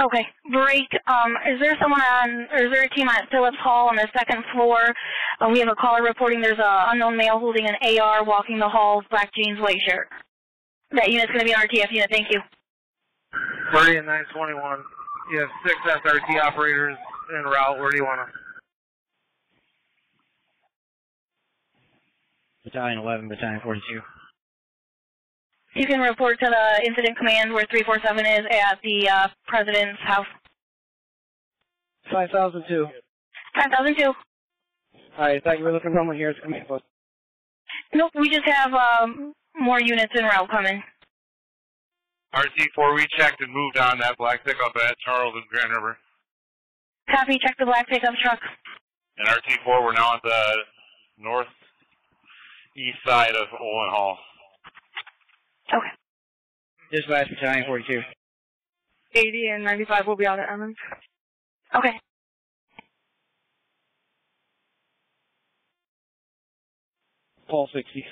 Okay, break. Um, is there someone on, or is there a team at Phillips Hall on the second floor? Uh, we have a caller reporting there's a unknown male holding an AR walking the halls, black jeans, white shirt. That unit's going to be an RTF unit. Thank you. Thirty and nine twenty one. You have six SRT operators en route. Where do you want to? Battalion 11, Battalion 42. You can report to the incident command where 347 is at the uh, president's house. 5002. 5002. Alright, I thought you were looking for someone here. It's coming close. Nope, we just have um, more units en route coming. RT4, we checked and moved on that black pickup at Charles and Grand River. Copy, check the black pickup truck. And RT4, we're now at the northeast side of Owen Hall. Okay. Dispatch Battalion 42. 80 and 95 will be out at Emmons. Okay. Paul 60.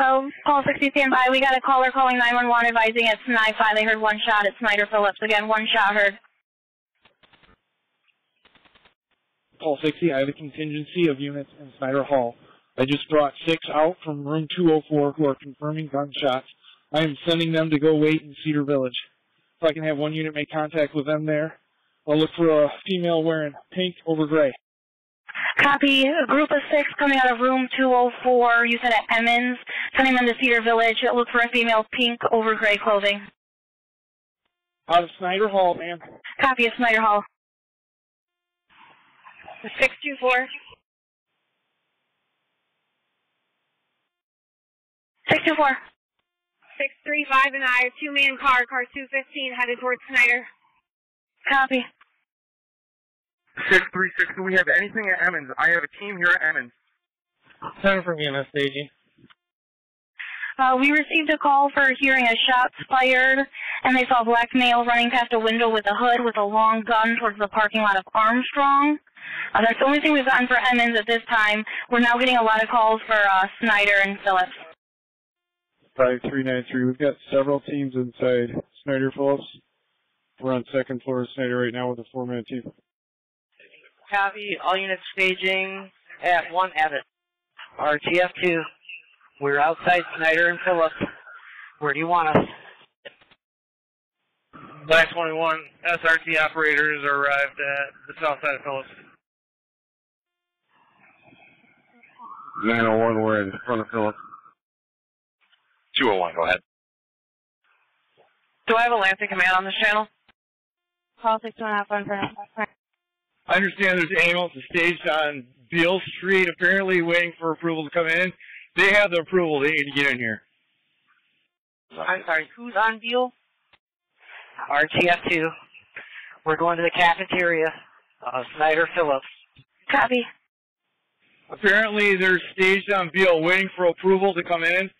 Oh, call 60 um, standby. We got a caller calling 911 advising it's 9-5. They heard one shot at Snyder Phillips. Again, one shot heard. Paul 60, I have a contingency of units in Snyder Hall. I just brought six out from room 204 who are confirming gunshots. I am sending them to go wait in Cedar Village. If I can have one unit make contact with them there, I'll look for a female wearing pink over gray. Copy. A group of six coming out of room 204. You said at Emmons. Sending them to Cedar Village. Look for a female pink over gray clothing. Out of Snyder Hall, ma'am. Copy of Snyder Hall. 624. 624. 635 and I, two-man car, car 215, headed towards Snyder. Copy. 636, do we have anything at Emmons? I have a team here at Emmons. Center for EMS staging. Uh, we received a call for hearing a shot fired, and they saw a black male running past a window with a hood with a long gun towards the parking lot of Armstrong. Uh, that's the only thing we've gotten for Emmons at this time. We're now getting a lot of calls for uh, Snyder and Phillips. 5393, we've got several teams inside Snyder Phillips. We're on second floor of Snyder right now with a four-man team. Copy. All units staging at 1 Abbot. RTF2. We're outside Snyder and Phillips. Where do you want us? Black 21, SRT operators arrived at the south side of Phillips. 901, we're in front of Phillips. 201, go ahead. Do I have a Lansing command on this channel? Call 615 for I understand there's ambulances staged on Beal Street, apparently waiting for approval to come in. They have the approval. They need to get in here. I'm sorry, who's on deal? RTF2. We're going to the cafeteria. Uh, Snyder Phillips. Copy. Apparently they're staged on Beal, waiting for approval to come in.